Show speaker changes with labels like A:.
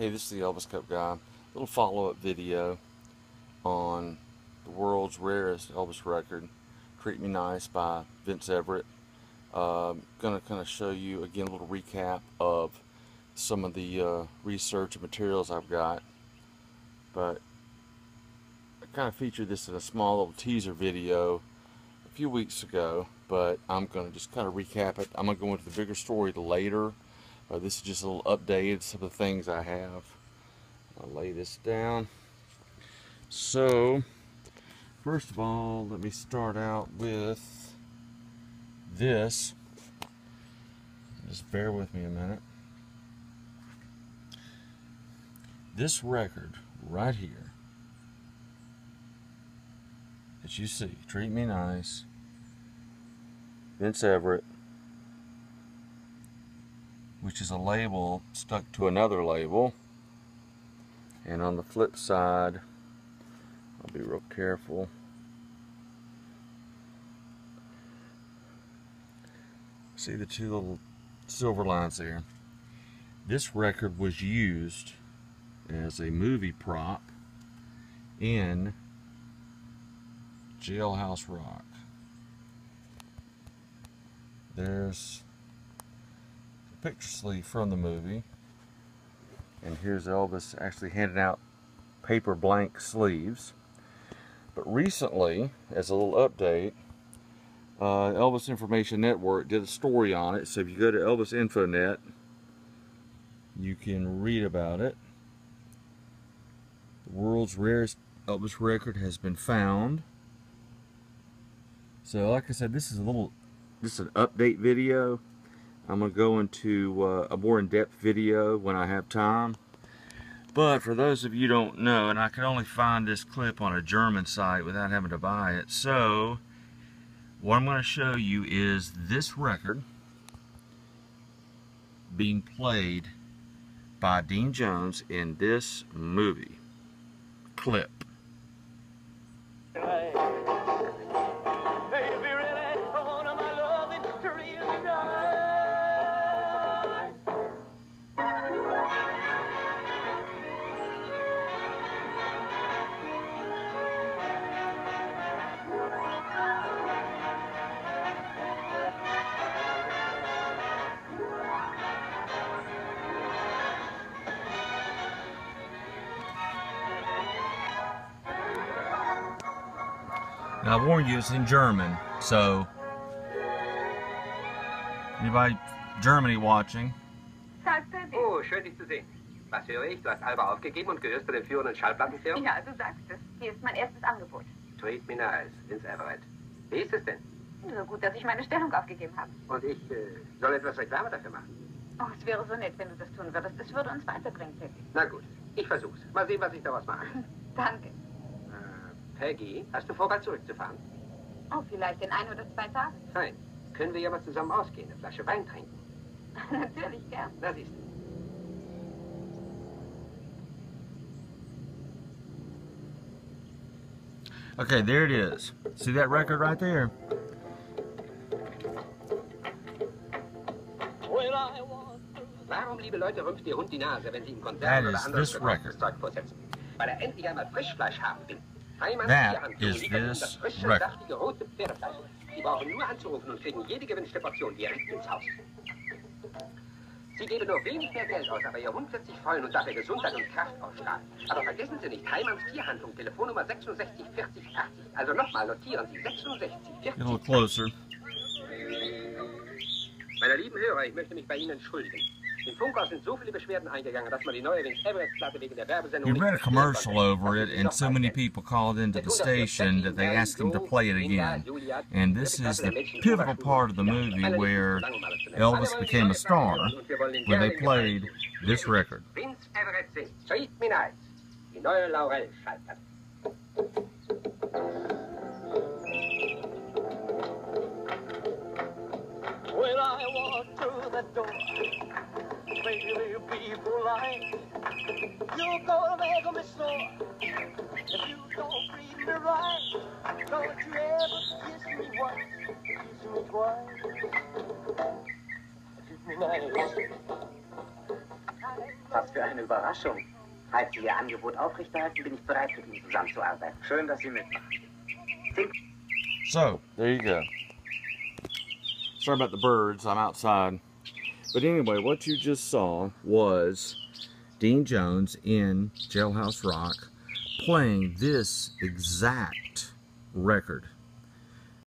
A: Hey, this is the Elvis Cup guy. Little follow-up video on the world's rarest Elvis record, "Treat Me Nice" by Vince Everett. Um, gonna kind of show you again a little recap of some of the uh, research and materials I've got. But I kind of featured this in a small little teaser video a few weeks ago. But I'm gonna just kind of recap it. I'm gonna go into the bigger story later. Uh, this is just a little update of some of the things I have. I'll lay this down. So, first of all, let me start out with this. Just bear with me a minute. This record right here that you see, Treat Me Nice, Vince Everett, which is a label stuck to another label. And on the flip side, I'll be real careful. See the two little silver lines there. This record was used as a movie prop in Jailhouse Rock. There's picture sleeve from the movie. And here's Elvis actually handing out paper blank sleeves. But recently, as a little update, uh, Elvis Information Network did a story on it. So if you go to Elvis Infonet, you can read about it. The world's rarest Elvis record has been found. So like I said, this is a little, this is an update video. I'm going to go into uh, a more in-depth video when I have time. But for those of you don't know, and I could only find this clip on a German site without having to buy it, so what I'm going to show you is this record being played by Dean Jones in this movie clip. Now I warned you it's in German, so anybody Germany watching?
B: Oh, schön dich zu sehen. Was höre ich? Du hast Alba aufgegeben und gehörst zu den führenden Schallplattenfirmen?
C: Ja, du sagst es. Hier ist mein erstes Angebot.
B: Treat me nice, Vince Everett. Wie ist es denn?
C: So gut, dass ich meine Stellung aufgegeben habe.
B: Und ich äh, soll etwas Reklame dafür machen?
C: Oh, es wäre so nett, wenn du das tun würdest. Es würde uns weiterbringen, Peggy.
B: Na gut, ich versuch's. Mal sehen, was ich daraus mache.
C: Danke.
B: Peggy, hast du vor, bald zurückzufahren?
C: Oh, vielleicht in ein oder zwei Tagen.
B: Fein. Können wir ja mal zusammen ausgehen, eine Flasche Wein trinken?
C: Natürlich, gern.
B: Na siehst du.
A: Okay, there it is. See that record right there?
B: Warum, liebe Leute, rümpft Ihr Hund die Nase, wenn Sie
A: That
B: Konserven oder
A: record.
B: Zeug vorsetzen? Weil er endlich einmal Frischfleisch haben will.
A: That
B: Tierhandlung
A: is this record.
B: Sie brauchen nur anzurufen und kriegen jede gewünschte Portion direkt ins Haus. Sie geben nur wenig mehr Geld aus, aber Ihr Hund wird sich freuen und dafür Gesundheit und Kraft ausstrahlen. Aber vergessen Sie nicht, Heimanns Tierhandlung, Telefonnummer 66 40 80. Also nochmal, notieren Sie 66 40
A: Get a little closer.
B: Meine lieben Hörer, ich möchte mich bei Ihnen entschuldigen. Sind so viele Beschwerden eingegangen, dass man die neue Vince Everett Platte wegen der Werbesendung
A: He read a commercial over it, and so many people called into the
B: tun das für
A: station that they asked him to play it again. And this is the pivotal part of the movie where
B: lieben Langweiler zu nennen.
A: Elvis became a star,
B: Platten und wir wollen den
A: where they played this record.
B: Vince Everett singt Treat Me Nice. Die neue Laurel-Schallplatte.
D: When I walk through the door, baby, be polite. You're gonna make me sore if you don't treat me right. Don't you ever kiss me once, kiss me twice. Treat me nice.
E: Was für eine Überraschung. Falls Sie Ihr Angebot aufrechterhalten, bin ich bereit, mit Ihnen zusammenzuarbeiten. Schön, dass Sie mitmachen.
A: So, there you go. Sorry about the birds, I'm outside. But anyway, what you just saw was Dean Jones in Jailhouse Rock playing this exact record.